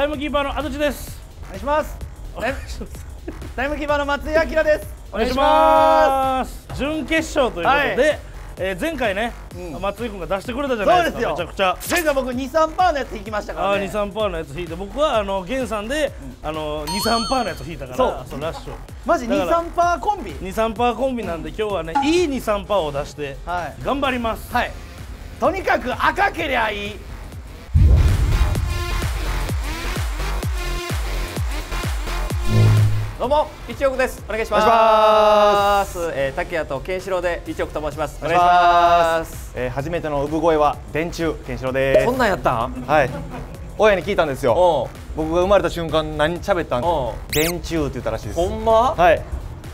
タイムキーパーのあずちです。お願いします。タイムキーパーの松井明です。お願いします。準決勝ということで、はい。えー前回ね、うん。松井君が出してくれたじゃないですかそうですよ。めちゃくちゃ。前回僕23パーのやつ引きましたからね。あー23パーのやつ引いて僕はあの源さんで、あの23パーのやつ引いたからそう。ラッシュマジだから23パーコンビ？23パーコンビなんで今日はねいい23パーを出してはい。頑張ります。はい。とにかく赤けりゃいいどうも一億です。お願いします。お願いします。えー、竹谷とケンシロウで一億と申します。お願いします。えー初めての産声は電柱ケンシロウです。そんなんやったん？はい。親に聞いたんですよ。僕が生まれた瞬間何喋ったん？電柱って言ったらしいです。ほんま？はい。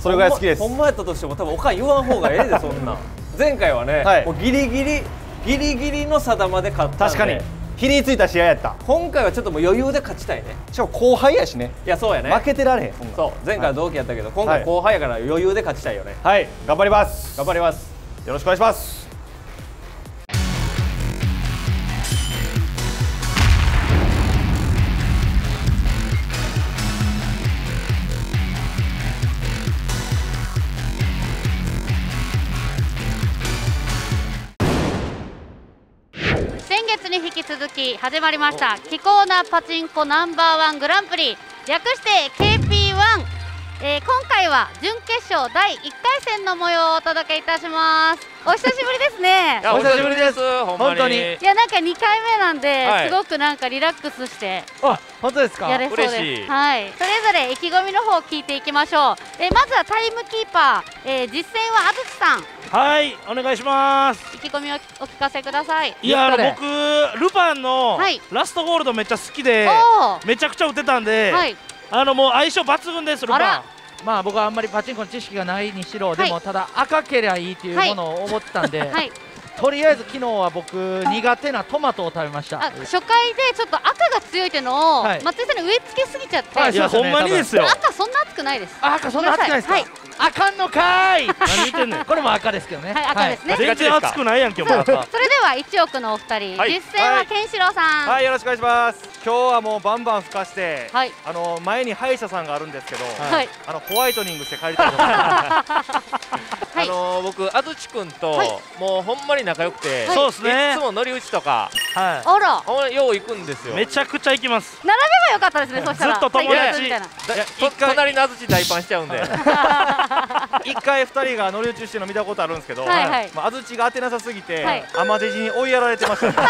それぐらい好きです。ほんまやったとしても多分おかん言わん方がええでそんなん前回はね、はいもうギリギリギリギリの定まで勝ったんで確かにひりついた試合やった。今回はちょっともう余裕で勝ちたいね。しかも後輩やしね。いやそうやね。負けてられへんそう。前回は同期やったけど、今はい。回後輩やから余裕で勝ちたいよね。はい。頑張ります。頑張ります。よろしくお願いします続き始まりました。気候なパチンコナンバーワングランプリ。略して KP1、えー今回は準決勝第1回戦の模様をお届けいたします。お久しぶりですね。お久しぶりです。本当に。いやなんか2回目なんで、はい。すごくなんかリラックスしてあ本当ですか？やれそうです。嬉しい。はい。それぞれ意気込みの方を聞いていきましょう、えーまずはタイムキーパー、えー実戦はあずちさん。はいお願いします。意気込みをお聞かせください。いやあの僕ルパンのはい。ラストゴールドめっちゃ好きで、おー。めちゃくちゃ打てたんで、はいあのもう相性抜群ですルパン。まあ僕はあんまりパチンコの知識がないにしろ、はい。でもただ赤けりゃいいっていうものを思ってたんで、はい。とりあえず昨日は僕苦手なトマトを食べました。あ初回でちょっと赤が強いっていうのを、はい。松井さんに植え付けすぎちゃって、はいいやほんまにですよ。赤そんな熱くないです。あ赤そんな熱くないですか、はいあかんのかーい。何言ってんねん。これも赤ですけどね。はい赤ですね。全然熱くないやんけお前それでは1億のお二人、はい。実戦はケンシロウさん。はい。よろしくお願いします。今日はもうバンバン吹かして、はい。あの前に歯医者さんがあるんですけど、はい。あのホワイトニングして帰りたいと思います。はい。あのー、僕、あずちくんと、はい。もうほんまに仲良くて、そうっすね。いつも乗り打ちとか、はあら。よう行くんですよ。いめちゃくちゃ行きます。並べばよかったですねそしたら。ずっと友達。対決みたいいやと一回隣のあずち大パンしちゃうんで。一回二人が乗り打ちしてるの見たことあるんですけど、はいはい。まあ、安土が当てなさすぎて、はい。甘デジに追いやられてましたね。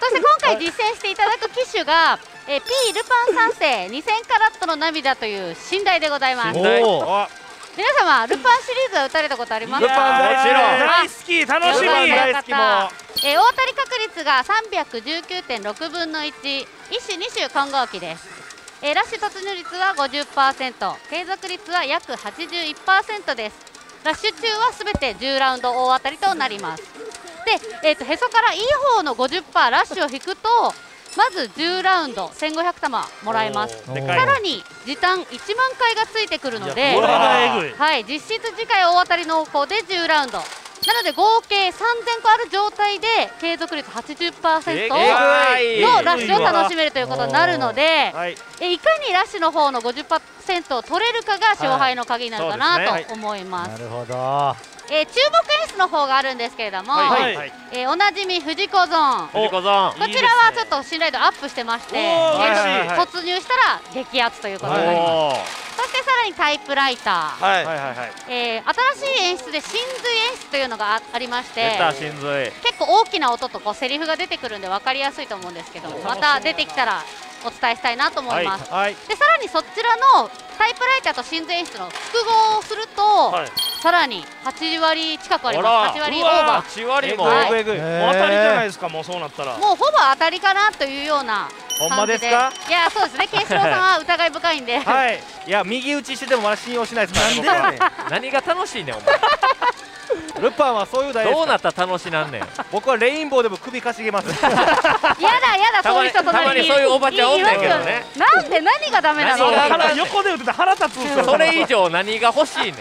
そして今回実践していただく機種が、えー、P ルパン三世2000カラットの涙という寝台でございます。皆様ルパンシリーズは打たれたことありますいかもちろん。やー大好き楽しみ。大かった好きもえー、大当たり確率が319.6分の1一種二種混合機です、えーラッシュ突入率は50%継続率は約81%です。ラッシュ中はすべて10ラウンド大当たりとなります。で、えー、とへそからいい方の50%ラッシュを引くとまず10ラウンド1500玉もらえます。さらに時短1万回がついてくるのではい、実質次回大当たりの方で10ラウンドなので合計3000個ある状態で継続率80%えのラッシュを楽しめるということになるのではい。えいかにラッシュの方の50%を取れるかが勝敗の鍵になるかはい。なと思います,、なるほどえー注目演出の方があるんですけれども、はい。はい。えーおなじみ藤子ゾーン。こちらはちょっと信頼度アップしてまして、いはい突入したら激アツということになります、そしてさらにタイプライター、はい。はいはいはい。えー新しい演出で真髄演出というのがあありまして。結構大きな音とこうセリフが出てくるんで分かりやすいと思うんですけどまた出てきたらお伝えしたいなと思います、はい。でさらにそちらのタイプライターと真髄演出の複合をすると、はいさらに8割近くあります。8割オーバ8割も。はい。えぐいえぐいもう当たりじゃないですかもうそうなったら。ーもうほぼ当たりかなというようなほんま感じで。ですかいやそうですね。ケンシロウさんは疑い深いんで、はい。いや右打ちしててもまだ信用しないですからねなんでや 何が楽しいねん、お前。僕ルパンはそういう大どうななったら楽しなんねん？僕はレインボーでも首かしげます。やだやだたまにそういう人隣に。たまにそういうおばちゃんおんねんけどね。なんで何がダメなの？横で打ってたら腹立つそれ以上何が欲しいねん。っ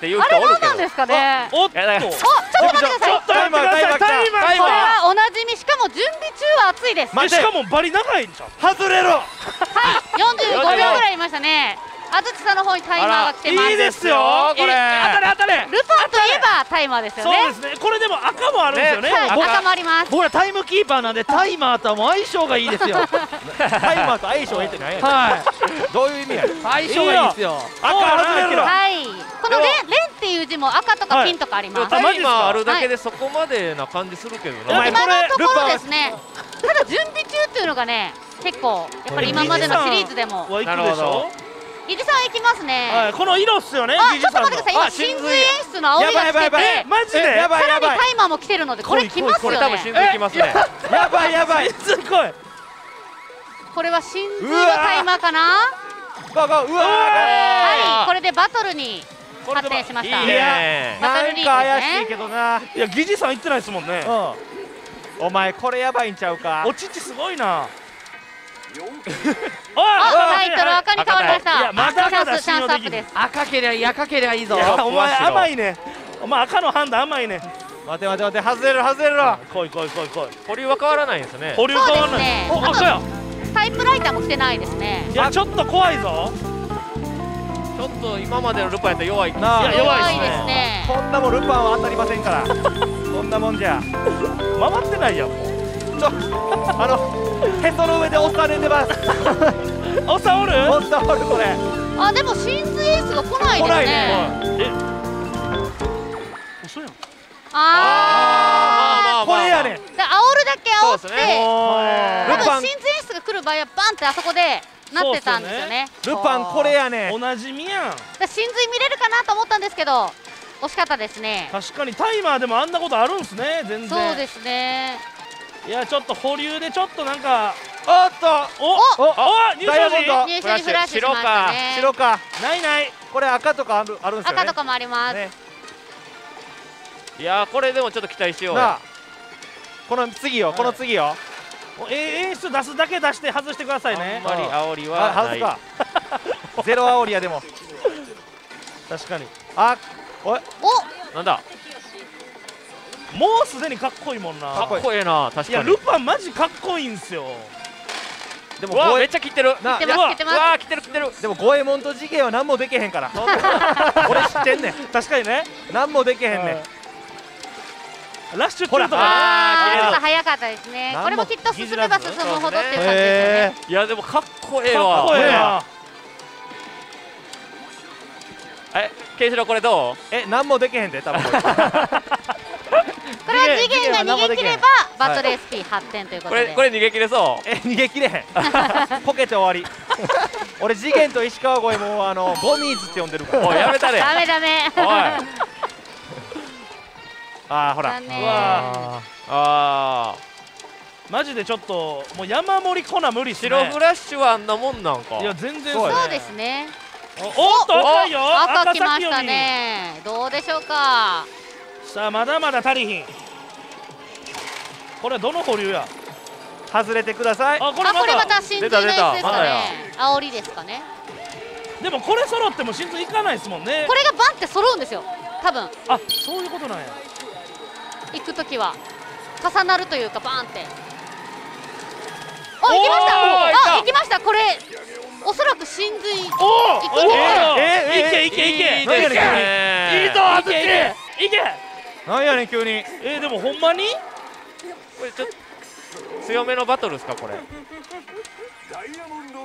ていうあれ人おるけど何なんですかねおっとちょっと待ってください。ちょっと待ってください。タイマーこれはおなじみしかも準備中は暑いです。でしかもバリ長いんちゃう外れろ。はい45秒ぐらいいましたね。安土さんの方にタイマーが来てます。いいですよこれ。いい当たれ当たれ。ルタイマーですよね。そうですね。これでも赤もあるんですよね。はい。赤赤もあります。僕らタイムキーパーなんでタイマーとはもう相性がいいですよ。タイマーと相性ええって何やはい。どういう意味や相性がいいですよ。赤外れろはい。このレンレンっていう字も赤とか金とかあります、はいタイマーあるだけでそこまでな感じするけどな。お前今のところですね。ただ準備中っていうのがね結構やっぱり今までのシリーズでも。なるほどょ伊地さん行きますね、はいこの色っすよねあちょっと待ってください。今あ真真髄演出の煽りが来ててやばいやばい。やばいえマジで？えやばいさらにタイマーも来てるのでこれ来ますよこれ多分心ね臓きますね。やばいやばい。すごい。これは真髄のタイマーかな？ゴーゴーうわ。はいこれでバトルに発展しました。いいね。バトルリーグなんか怪ですねしいけどな。いやギジさん行ってないですもんね。うん。お前これやばいんちゃうか？お乳すごいな。あタイトル赤に変わりました。まだまだチャンスチャンスアップです赤けりゃいい赤けりゃいいぞいお前甘いねお前赤の判断甘いね待て待て待て外れる外れるろ来い来い来い来い保留は変わらないですね保留変わらないそうですねお赤やタイプライターも来てないですねいやちょっと怖いぞちょっと今までのルパンやったら弱いなあいや弱いいですねこんなもんルパンは当たりませんからこんなもんじゃ回ってないやんもうちょ あのへその上でおっさん寝てます。おっさんおる？おっさんおるこれ。あでも真髄エースが来ないですね。来ないね。え嘘やん。ああーまあまあまあこれやねで煽るだけ煽って、ね。多分ルパン。真髄演出が来る場合はバンってあそこでなってたんですよね。ルパンこれやねん。おなじみやん。で真髄見れるかなと思ったんですけど惜しかったですね。確かに。タイマーでもあんなことあるんすね。全然。そうですねいやちょっと保留でちょっとなんかおっと！おおお入ダイヤモンド賞時入手にフラッシュしましたね。白か。ないない。これ赤とかあるあるんですよね。赤とかもあります、ね。いやーこれでもちょっと期待しよう。この次よこの次よ。演出出すだけ出して外してくださいね。あんまり煽りあはない外すか。ゼロ煽りやでも。確かに。あおい。お！なんだ？もうすでにかっこいいもんな。かっこええな確いやかにルパンマジかっこいいんすよ。でもめっゴエちゃ切ってる。な来てます来てます。切ってる切ってる。でも五右衛門と次元は何もできへんから。俺知ってんねん。確かにね。何もできへんねん。ラッシュってるとかあー切れる。ちょっと早かったですね。これもきっと進めば進むほどっていう感じですよへねいやでもかっこええかわっこええなえケンシロウこれどう？え何もできへんで多分 これこれは次元が逃げ切ればバトル SP 発展というこことれでこれ逃げ切れそえ逃げ切れへん。こけて終わり。俺次元と石川越もうあのゴミーズって呼んでるかうおいらやめたれ。ダメダメ。おい。ああほら。うわあマジでちょっともう山盛り粉無理っーすね。白フラッシュはあんなもんなんか。いや全然。そうそうですね。おおっと赤いよ。赤来ましたね。どうでしょうかさあまだまだ足りひん。これはどの保留や？外れてください。あこれまたた真髄のやつですか出た出た。まだや。ね煽りですかね。でもこれ揃っても心臓いかないですもんね。これがバンって揃うんですよ。多分。あそういうことなんや。行く時は。重なるというかバーンって。お行きました。あ行きました。これおそらく真髄おおいけいけえいけいけいけ。いいですいね。いぞあずき。いけいけなんやねん急に。えー、でもほんまに？これちょっと強めのバトルですかこれ。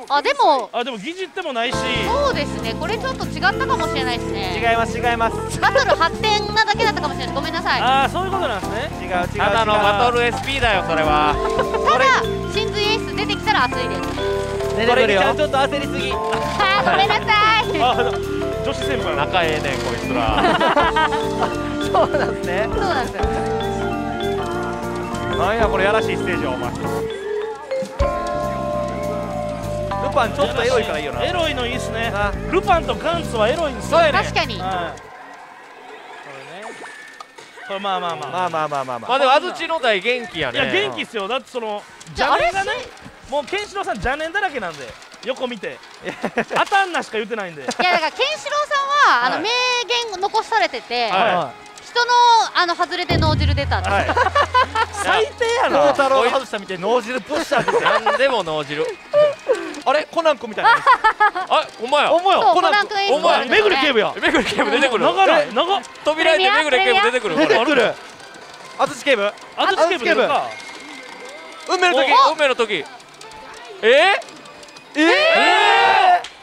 あでも。あでも疑似ってもないし。そうですね。これちょっと違ったかもしれないです違ねいます違います。バトル発展なだけだったかもしれない。ごめんなさい。ああそういうことなんですね。違う違う違う。ただのバトル SP だよそれは。ただ真髄演出出てきたら熱いです。これ出てくるよ。ちゃんちょっと焦りすぎ。あーごめんなさい。あ女子先輩。の仲ええねんこいつら そうなんですね。そうなんですよ。なんやこれやらしいステージはお前。ルパンちょっとエロいからいいよな。エロいのいいっすね。なルパンとガンツはエロいんですよね。確かに。はい。これね。これまあまあまあ、まあまあまあまあままあでも安土の代元気やね。いや元気っすよ。だってその邪念がねもうケンシロウさん邪念だらけなんで横見て。当たんなしか言ってないんで。いやだからケンシロウさんはあのはい。名言残されてて、は人のあの外れで脳汁出たって、はい。最低や孝な。太郎が外したみたいに脳汁プッシャー出て何でも脳汁。あれコナン君みたいな あお前や。お前そうココナン君お前めぐる警部や。めぐる警部出てくる。長ない。長っ。扉開いてめぐる警部出てくる出てくる。淳警部。あと警部。出るか運命の時。お運命の時。ええ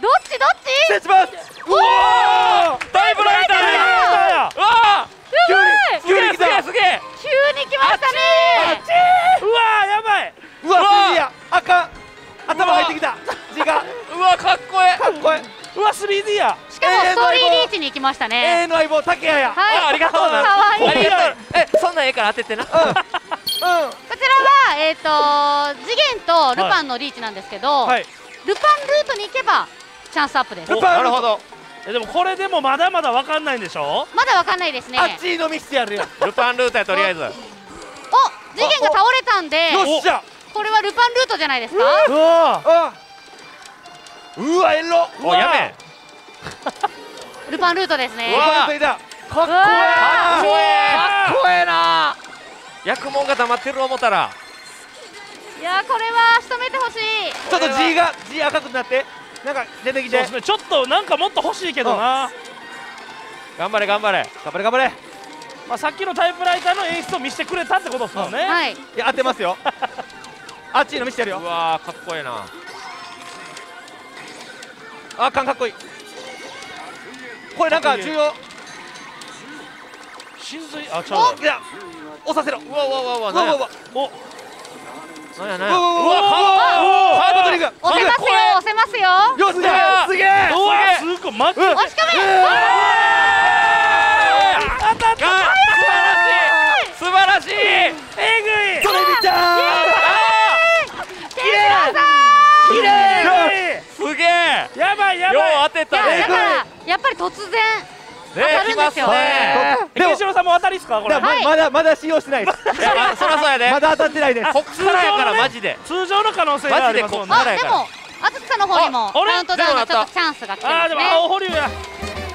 どっち？どっち？失礼します。うわー、タイプライターや。や。うわーすげえすげえすげえ急に来ましたね。うわーやばい。うわ 3D やあかん頭入ってきた。字がうわかっこええ。かっこいいうわ 3D や。しかもストーリーリーチに行きました永ね遠の相棒竹谷や。はい。あありがとうな。かわいい。ありがとう。えそんなんええから当ててな。うん。こちらはえっ、と次元とルパンのリーチなんですけど、はい。ルパンルートに行けばチャンスアップです。ルパンなるほどえでもこれでもまだまだわかんないんでしょ？まだわかんないですね。あっちの見してやるよ。ルパンルートやとりあえず。お次元が倒れたんで。よっしゃ。これはルパンルートじゃないですか？うわあうわエロ。おやめルパンルートですね。かっこええ。かっこええな。役門が黙ってる思ったら。いやこれは仕留めてほしい。ちょっと G が G 赤くなってなんか出てきて。そうですね。ちょっとなんかもっと欲しいけどな。頑張れ頑張れ。頑張れ頑張れ。まあさっきのタイプライターの演出を見せてくれたってことですもんね。はい。いや当てますよ。あっちの見してやるよ。うわーかっこええな。あかんかっこいい。これなんか重要。真髄？あちゃういや押させろ。ううわうわうわうわわうわうわ。うわうわうわうわかハートトリグ押せますよ押せますよよすげえすげえうわすごいマジ押し込め当たった素晴らしい素晴らしいえぐいトレビちゃんケンシロウさきれいすげえやばいやばいよう当てたねやっぱり突然ね。当たるんですよ来ますね。でもケンシロウさんも当たりっすか？これはい。ままだまだ使用してないです。いやあそらそうやで。まだ当たってないです。こっからやからマジで通常の可能性がありますもんね。であでもあつきさんの方にもカウントダウンのちでもょっとチャンスが来てあーでもますね青保留や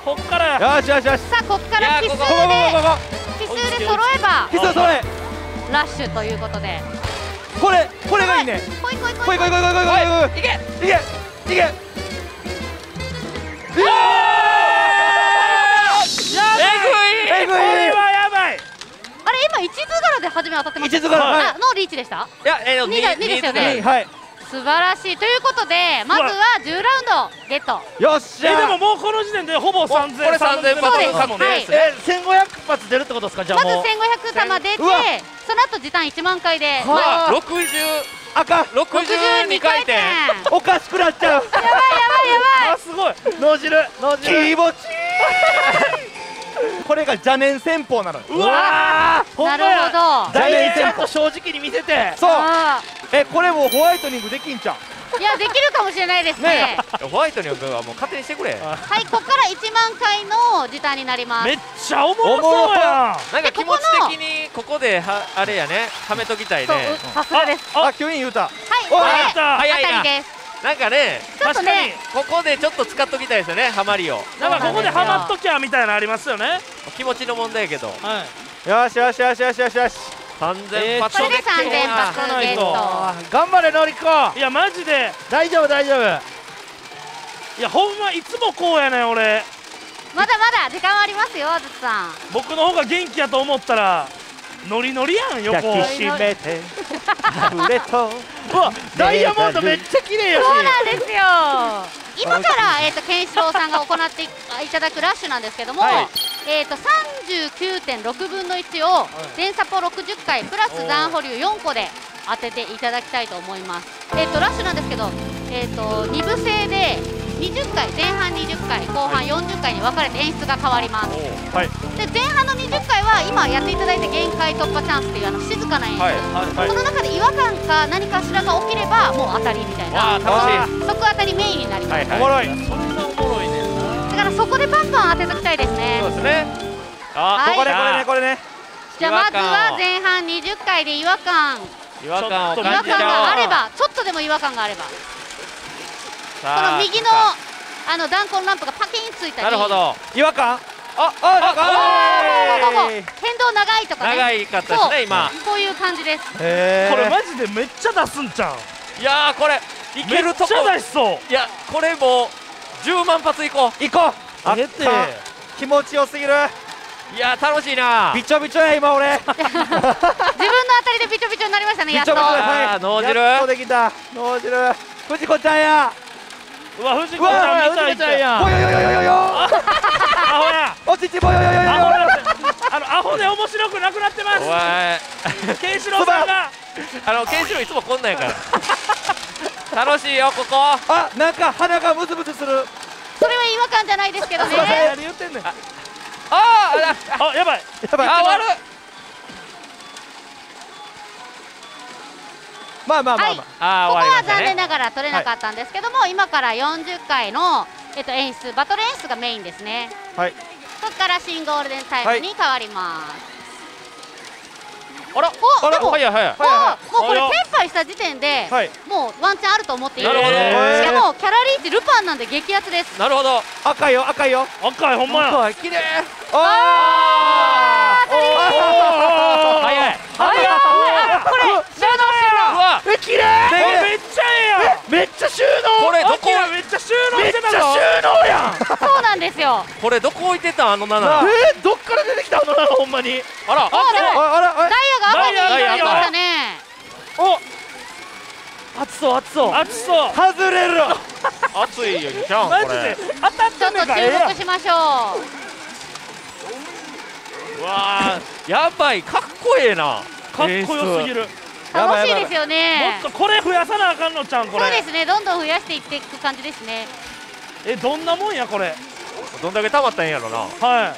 こっから。やよしよしよし。さあこっから奇数で奇数で揃えばキスそれラッシュということで。これこれがいいね。こいこいこいこい。こいこいこいこいこいいけいけいけ。ええぐいこれはやばい。あれ今一図柄で初め当たってました。一図柄。はい。あのリーチでした？ぐいいやえー二が二ですよね。はい。素晴らしい。ということでまずは10ラウンドゲット。よっしゃ。えでももうこの時点でほぼ3000これ3000そうですかもね。はい。え1500発出るってことですか？じゃあまずもう1500玉出てうわ。その後時短1万回で。まあ。は60あかん。62回転。おかしくなっちゃう。やばいやばいやばい。あすごい。脳汁脳気汁持ちいいこれが邪念戦法なのよ。うわー！ほんまなるほやど大体ちゃんと正直に見せて。そう。あえこれもうホワイトニングできんちゃうーいやできるかもしれないですね。ホワイトにはもう勝手にしてくれ。はいここから1万回の時短になります。めっちゃおもろそうやなんか気持ち的にここではあれやね。はめときたいそうねうさすがです。あ吸引言うた。はいおこれ当たりですなんかねちょっとね。ここでちょっと使っときたいですよねハマりを。なんかここでハマっときゃみたいなのありますよね。気持ちの問題やけど。はい。よしよしよしよしよしよし。3000発これで3000発ゲット。頑張れのりこ。いやマジで。大丈夫大丈夫。いやほんまいつもこうやねん俺。まだまだ時間はありますよあずつさん。僕の方が元気やと思ったらノリノリやん横。抱きしめて。触れと。うわダイヤモンドめっちゃ綺麗やし。そうなんですよ。今から、えー、とケンシロウさんが行っていいただくラッシュなんですけども、はい。えー、と39.6分の1を全サポ60回プラス残保留4個で当てていただきたいと思います、えー、とラッシュなんですけど、えー、と2部制で20回前半20回後半40回に分かれて演出が変わります。はい。で前半の20回は今やっていただいた限界突破チャンスっていうあの静かな演出、はいはいその中で違和感か何かしらが起きればもう当たりみたいな。楽しい。即当たりメインになります、はいおもろい。それがおもろいねんな。だからそこでバンバン当てときたいですね。そうですね。あはい。これこれねこれね。じゃあまずは前半20回で違和感。違和感があればちょっとでも違和感があればの右のあの弾痕ランプがパキンついたり。なるほど。違和感？ああなんかそうそうそうえ変動長いとかね。長いかったですね今。こういう感じです。これマジでめっちゃ出すんちゃう？いやーこれいけるとこ。めっちゃ出しそう。いやこれもう10万発いこ行こう。あえって気持ちよすぎる。ういやー楽しいな。びちょびちょや今俺。自分の当たりでびちょびちょになりましたねやっと。びちょびちょはい。脳汁。やっとできた。脳汁。藤子ちゃんやうわ藤子ちゃんみたいちゃんや。ぼよよよよよよアホやおちちぼよよよよあのアホで面白くなくなってまお前すケンシロウさんがあのケンシロウいつもこんなんやから楽しいよここあなんか鼻がムズムズするそれは違和感じゃないですけどね何言ってんねんああーあやばいやばいあ終わるまあまあまあはい。まあーここは終わりましたね。残念ながら取れなかったんですけども、今から40回の、えっと、演出バトル演出がメインですね。あはい。ここから新ゴールデンタイムに変わります、あら。おでも早い早いもうはもうこれテンパイした時点で、はい。もうワンチャンあると思っていいなるほど。しかもキャラリーチルパンなんで激アツです。なるほど。赤いよ赤いよ。赤いほんまや。綺麗。あーおー早い早いこれ収納うわえ綺麗めっちゃええやんめっちゃ収納これどこ？めっちゃ収納めっちゃ収納やん。そうなんですよ。これどこ置いてたんあの7なああえーどっから出てきたのなのほんまに？ら。あでもああらあダイヤが赤になりましたね熱そう熱そう熱そう外れる熱いよじゃんマジでこれ当たっちょっと注目しましょううわーやばいかっこええなかっこよすぎる楽しいですよね。もっとこれ増やさなあかんのちゃうんこれ。そうですね。どんどん増やしていっていく感じですね。えどんなもんやこれ？どんだけ溜まったんやろな。はい。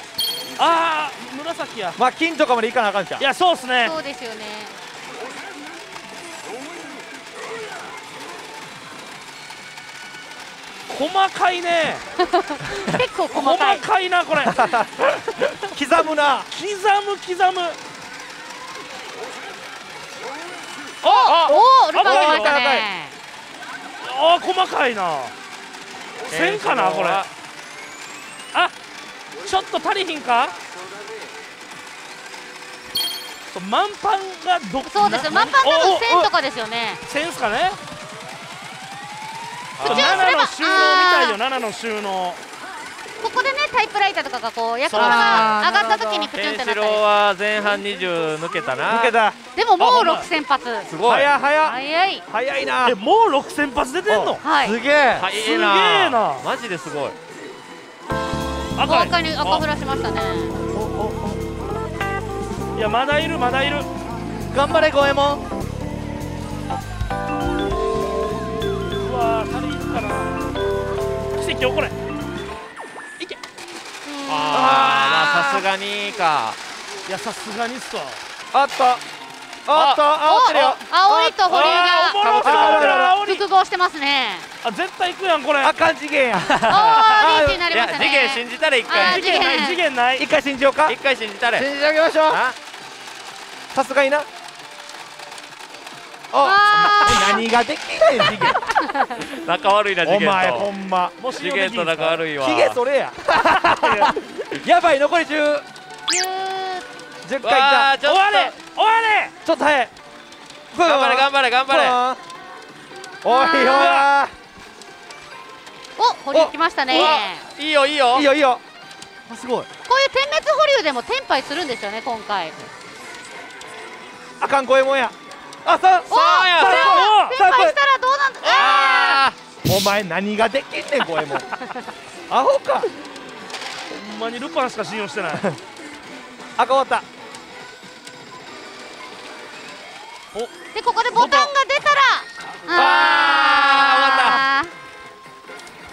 あー紫や。まあ金とかまでいかなあかんじゃん。いやそうっすね。そうですよね。細かいね。結構細細かい。かいなこれ。刻 む刻むな刻むおおルパン来ましたね。あー細かいな。線かなこれ。あちょっと足りひんか？そう満パンがどそうですよ。マッパン多分線とかですよね。線っすかね。普通にすれ7ばの収納みたいよ7の収納ここでねタイプライターとかがこう役柄が上がった時にプチュンってなったり。ケンシロウは前半20抜けたな。抜けた。でももうあほんまや6000発。すごい。早い早い。早い。早いな。えもう6000発出てんの？はい。すげえ早いすげえな。マジですごい。お赤い。赤に赤振らしましたね。いやまだいるまだいる。頑張れ五右衛門うわー足りんかな。奇跡起これああさすがにか。いやさすがにっすわ。あった。あった。あってるよ。青いと保留あーおもろがかった煽り複合してますね。あ絶対行くやんこれ。あかん次元や。おーリーチになりましたね。元信じたら一あ回ー次元。ない次元ない。一回信じようか。一回信じたれ。信じてあげましょう。あさすがになああ何ができない次元仲悪いな次元お前ほとんま。もう信次元と仲悪いわ。ヒゲそれや。やばい残り10 10ーゆー回いった。わーちょっと。終われ。終われ。ちょっと早い。頑張れ頑張れ頑張れ。おいおい。お保留きましたね。いいよいいよ。いいよいいよ。あすごい。こういう点滅保留でもテンパイするんですよね今回。あかん五右衛門やあさおさあやこれをおテンパイしたらどうなんだ？ああお前何ができんねん五右衛門アホか。ほんまにルパンしか信用してない。赤終わった。ーでここでボタンが出たら。あー。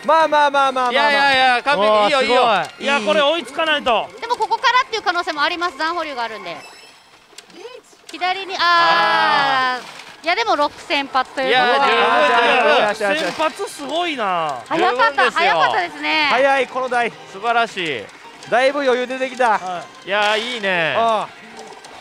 終わまあまあまあまあまあまあ。ーいやいやいや完璧。いいよいいよ。いやこれ追いつかないと。でもここからっていう可能性もあります。残保留があるんで左にあー。いやでも6000発ということで。いや十分いやよしよしよし先発すごいな早かった早かったですね。早いこの台。素晴らしい。だいぶ余裕出てきた。はい。いやいいね。あ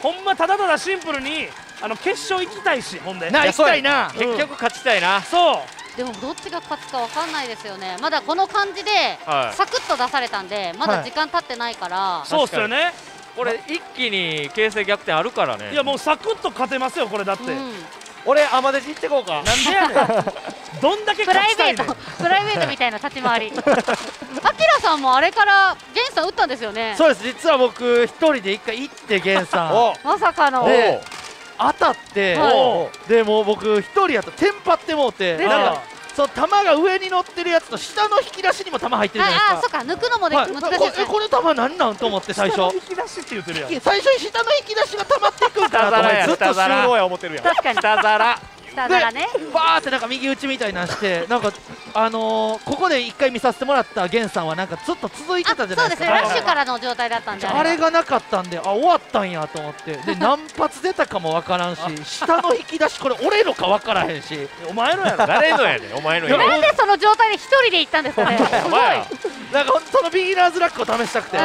ほんまただただシンプルにあの決勝行きたいしほんで。な行きたいな。結局勝ちたいな。そう。でもどっちが勝つかわかんないですよね。まだこの感じではい。サクッと出されたんでまだ時間経ってないから、そうっすよねこれ一気に形勢逆転あるからね。いやもうサクッと勝てますよこれだって、うん。俺アマデジ行ってこうか。なんでやねん。どんだけプライ勝ちたいねん。ベートプライベートみたいな立ち回り。アキラさんもあれからゲンさん打ったんですよね。そうです。実は僕一人で一回行って源さんおまさかの。で当たって、はい。でもう僕一人やとテンパってもうてなんかその球が上に乗ってるやつと下の引き出しにも球入ってるじゃないああですか。そっか。抜くのもで、はい。難しいですね。これこの球なんなんと思って最初。引き出しって言ってるやん。最初に下の引き出しが溜まっていくんかなと思って。ずっと収納や思ってるやん。確かに。下皿下皿ね。バーってなんか右打ちみたいなんして なんかあのーここで一回見させてもらった源さんはなんかずっと続いてあたじゃそうですねないですかラッシュからの状態だったんで。あれがなかったんであ終わったんやと思って。で 何発出たかもわからんし下の引き出しこれ俺のかわからへんし。お前のやろ。誰のやねんお前のや なんでその状態で一人で行ったんですかね？すごい。なんか本当のビギナーズラックを試したくて。で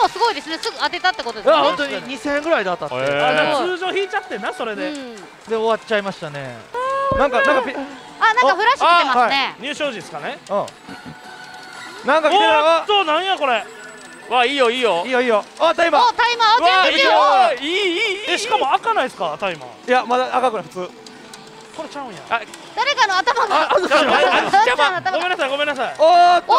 もすごいですね。すぐ当てたってことですよね。本当に2000円ぐらいで当たって。通常引いちゃってんなそれで、うん終わっちゃいましたね。なんかなんかピあなんかフラッシュ来てますね。入賞時ですかね。うん。なんおか来てるーっとなんやこれ。わいいよいいよ。いいよいいよ。あタイマおタイマーうわあ準いいいいいいいいえしかも開かないですかタイマー。ーいやまだ赤くない普通。これちゃうんや。誰かの頭が。ごめんなさいごめんなさい。おーっと。お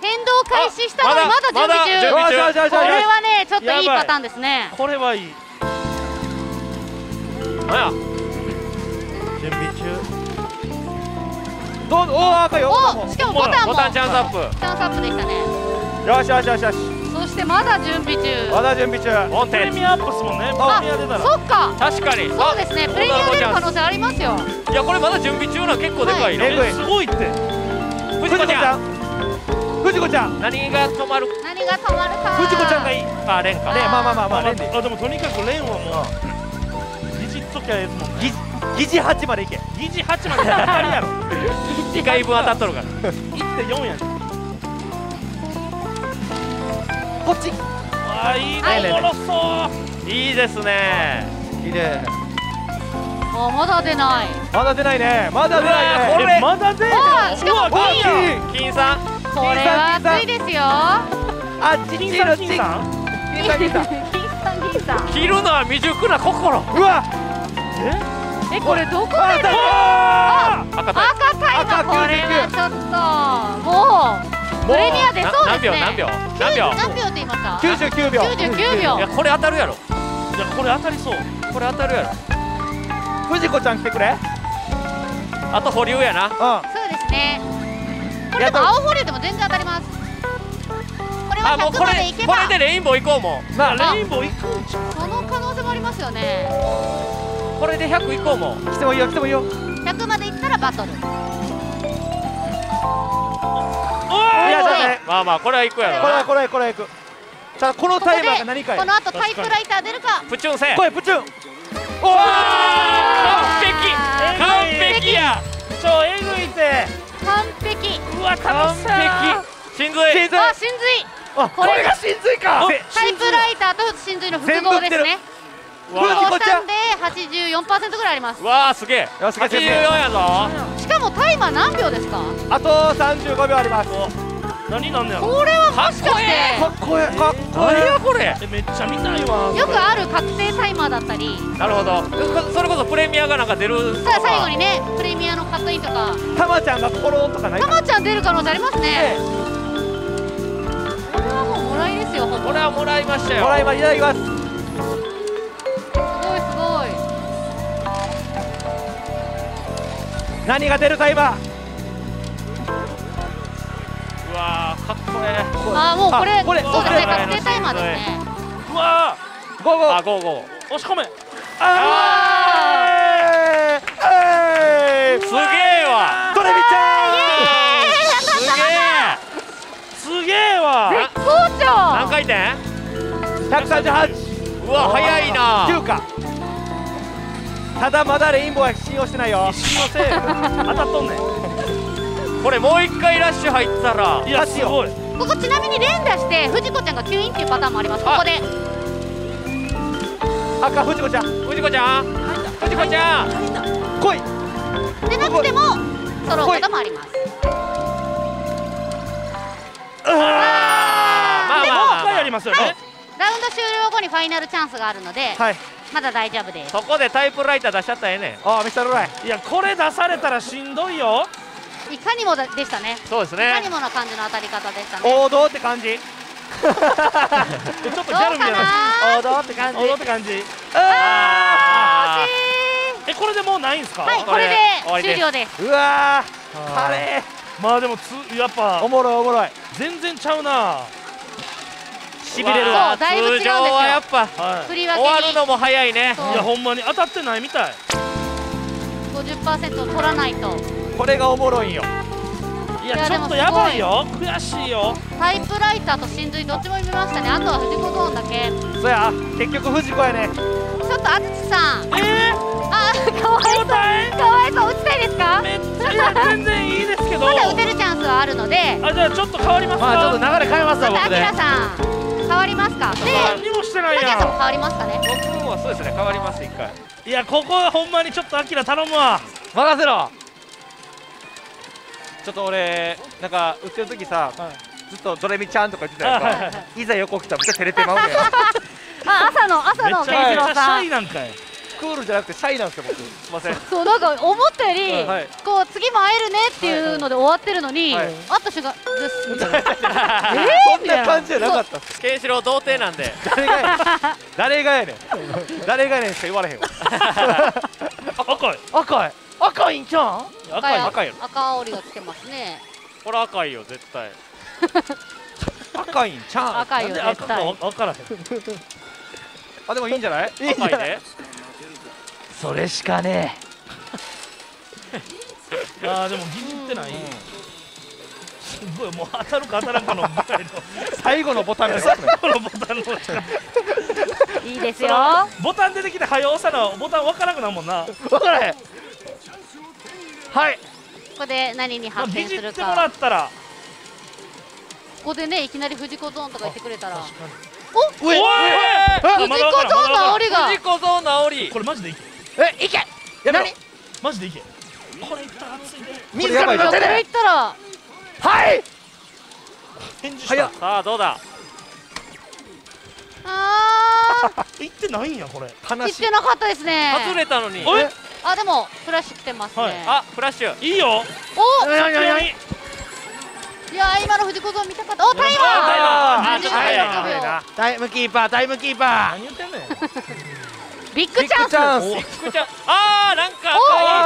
変動開始したのにあまだ準備まだ準中。これはねちょっといい。パターンですね。これはいいなんや準備中どうぞおー赤いよおしかもボタンもボタンチャンスアップチャンスアップでしたねよしよしよしよしそしてまだ準備中まだ準備中オンテプレミアアップっすもんねプあレミア出たらそっか確かにそうですねプレミア出る可能性ありますよいやこれまだ準備中な結構でかいのはいえすごいって藤子ちゃん藤子ちゃん何が止まる何が止まるか藤子ちゃんがいいあレンかねまあまあまあままあまあレンであでもとにかくレンはもうきゃええですもんね疑似8までいけ。疑似8まで当たりやろ。2回分当たっとるから。1.4やね。こっち。あーいいはい。ねおもろそう。いいですね。綺麗あまだ出ない。まだ出ないね。まだ出ないね。これ。えまだ出んあしかも金よ金さん。これは熱いですよ。あっち金さんちのち金さん。金さん金さん。金さん銀さん。切るのは未熟な心。うわえ？これどこで？あだあ赤タイ赤これはちょっともうプレミア出そうですね。何秒？何秒？何秒？何秒って言いました？99秒。99いや秒これ当たるやろ。いやこれ当たりそう。これ当たるやろ。藤子ちゃん来てくれ。あと保留やな。うん。そうですね。これでも青保留でも全然当たります。これは100あもうこれまでいけば。これでレインボー行こうもう。まあ。レインボーいくその可能性もありますよねこれで100行こうも。う来てもいいよ来てもいいよ。100までいったらバトル。いやじゃあね。まあまあこれは行くやろな。これこれこれいく。さあこのタイマーが何かやこの後タイプライター出るか？プチュンせこれプチュン。お完あ璧ー完璧。や。ちょえぐいて完璧。うわ楽完しそう真髄真髄あ真髄あこれが真髄か。おタイプライターと真髄の複合ですねわ藤子ちゃん複合したんで84%ぐらいあります。うわあすげえよしすげえすげ84えやぞ。しかもタイマー何秒ですか？あと35秒あります。何なんねやろこれはもしかして。かっこええ。かっこ何え。やこれ。えめっちゃ見たいわ。よくある確定タイマーだったり。なるほど。こそれこそプレミアがなんか出るさあ最後にねプレミアのカットインとか。えたまちゃんがコロンとかないか。たまちゃん出る可能性ありますね。えこれはもうもらいですよこれはもらいましたよ。えもらいまいただきます何が出るタイマーうわーかっこえあーもうこれあこれそうですね確定タイマーですね。うわゴーゴー。えあゴーゴー。押し込め。あー。えー。すげえわ。トレビちすげえすげえわ。絶好調。何回転？ゃん138うわ早いな。9かただまだレインボーは信用してないよ。信用せえ当たっとんねん。これもう一回ラッシュ入ったら。いやすごい。ここちなみに連打して藤子ちゃんが吸引っていうパターンもあります。ここで。赤藤子ちゃん。藤子ちゃん。藤子ちゃん。来い。でなくても揃うこともあります。まあまあまあもうまあ。一回やりますよね。ラウンド終了後にファイナルチャンスがあるので、はいまだ大丈夫です。そこでタイプライター出しちゃったらええねん。ああミスターロライ。いやこれ出されたらしんどいよ。いかにもでしたね。そうですいかにねもな感じの当たり方でしたね。王道って感じ。え ちょっとギどうャルみたいな。王道って感じ。踊って感じ。あえこれでもうないんすか？はいこれで終了です。うわーカレまあでもつやっぱーおもろいおもろい。全然ちゃうなしびれるそうわだいぶ違うんですよ。通常はやっぱ。は振り分終わるのも早いね。いいやほんまに当たってないみたい。50%取らないと。これがおもろいんよ。いいややちょっとやばいよ。悔しいよ。タイプライターと真髄どっちも見ましたね。あとは藤子ゾーンだけ。そや。結局藤子やね。ちょっと淳さん。えあかわいそう。かわいそう。打ちたいですか？めっちゃいや全然いいですけど。まだ打てるチャンスはあるので。あじゃあちょっと変わりますか？まあちょっと流れ変えますわ僕で。アキラさん変わりますか？で何にもしてないや竹谷さんも変わりますかね？僕はそうですね変わります一回。んいやここはほんまにちょっとアキラ頼むわ。任せろ。ちょっと俺なんか売ってる時さ、ずっとドレミちゃんとか言ってたやんか、はいはいはい。ざ横来たらめっちゃ照れてまうねん。あ朝の朝のめっちゃめっちゃシャイなんかいクールじゃなくてシャイなんですよ僕。すいません。そうなんか思ったより、はい。こう次も会えるねっていうので終わってるのに、はい。会った瞬間「です」みたいな。そんな感じじゃなかった。っすケンシロウ童貞なんで。誰がやねん。誰がやねん。誰がやねん。しか言われへんわ。赤い。赤い。赤いんちゃん？赤い赤いよ赤織が来てますね。これ赤いよ絶対。赤いんちゃん？赤いよ絶対。分からへんあでもいいんじゃない？いいんじゃない？赤いでそれしかね あーでもギリってない？すごいもう当たるか当たらんかのぐらいの。最後のボタンですね。このボタンの。いいですよ。ボタン出てきて早押さなボタン分からなくなるもんな、分からへん。はい。ここで何にまあ、発ビジっても展するからったら。ここでねいきなり藤子ゾーンとか言ってくれたら。おい！藤子ゾーンの煽りが。藤子ゾーンの煽り。これマジでいけえいけ！やめろ！何？マジでいけ。これいったら熱いで自らのこれ言手でったら。はい！返事した。さあどうだ？あい ってないんやこれ。ー悲しい。言ってなかったですね。外れたのに。おいあでもフラッシュ来てますね、はい。あフラッシュ。いいよ。お！なになになにいやー今の藤子ゾーン見たかった。おタイマー！あーちょっと早いな26秒タイムキーパータイムキーパ何言ってんねん ビッグチャンス。あーなんかあ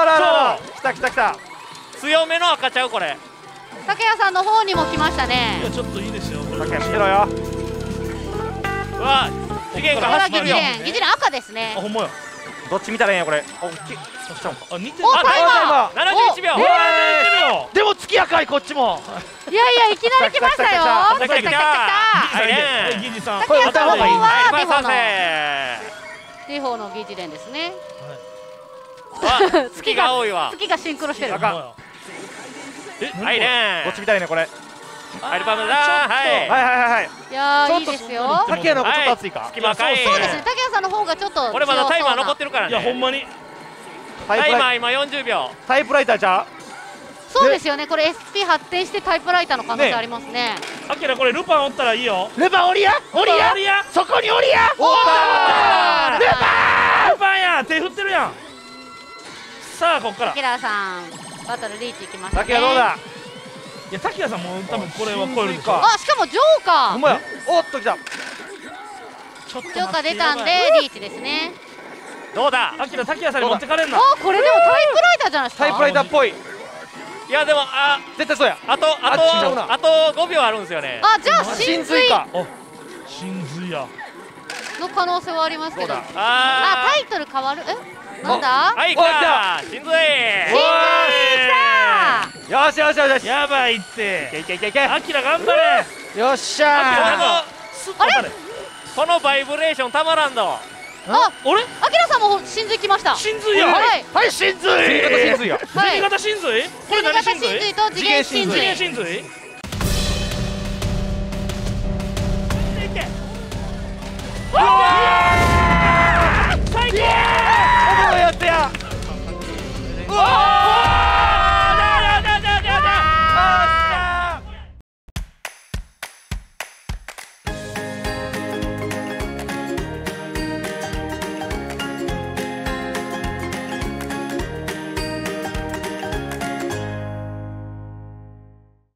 赤ららら来た来た来た。い強めの赤ちゃうこれ。竹谷さんの方にも来ましたいねやちょっといいですよ竹谷見てろようわ次元がこれは疑似走ってるよ赤ですあねほんまや。どっち見たらいいんやこれ。おっきい。あ似てる。おタイマー。71秒。うわーーでも月赤いこっちも。いやいやいきなり来ましたよ。来た来た来た来たはいねえギジさん竹谷さんの方はいはこれ賛デフォの成デフォの疑似連ですね。わ月が多いわ。月がシンクロしてる。はいねどっち見たらいいねこれ。アルバムだ。あはい。はいはいはいはい。いやーいいちょっとですよ竹谷の方がちょっと熱いか隙間かい。そうですね竹谷さんの方がちょっと俺まだタイマー残っってるからいやほんねまに。タイプライタイマー。今40秒。タイプライターじゃそうですよね。これ SP 発展してタイプライターの可能性ありますね。アキラこれルパンおったらいいよ。ルパンオリや？オリや？オリや。そこにオリや？おった。ルルパンや。手振ってるやん。さあこっから。い竹谷さんバトルリーチいきましたね。竹谷どうだ？や滝谷さんも多分これは超えるでしあしかもジョーカー。ほんまや。おっと来た。ちょっとジョーカー出たんでリーチですね。どうだ？アキラ滝谷さんに持ってかれんなあこれでもタイプライターじゃないですか？タイプライターっぽいいやでもあ絶対そうや。あとあとあと5秒あるんですよね。あじゃあ真真髄。髄か。あ真髄や。の可能性はありますけど。ああタイトル変わる？え？なんだ？ーはい来おた。真髄。真髄きた。よしよしよしよし。やばいっいてけいけいけいけ。アキラ頑張れ。よっしあゃスッと当たれ？このバイブレーションたまらんのあ、あれ？あきらさんも神髄来ました。神髄や。はい。はい、神髄。銭形神髄や。銭形神髄？これ何神髄？神髄と次元神髄。次元神髄。うわー！最高！おもろいやつや。うわー！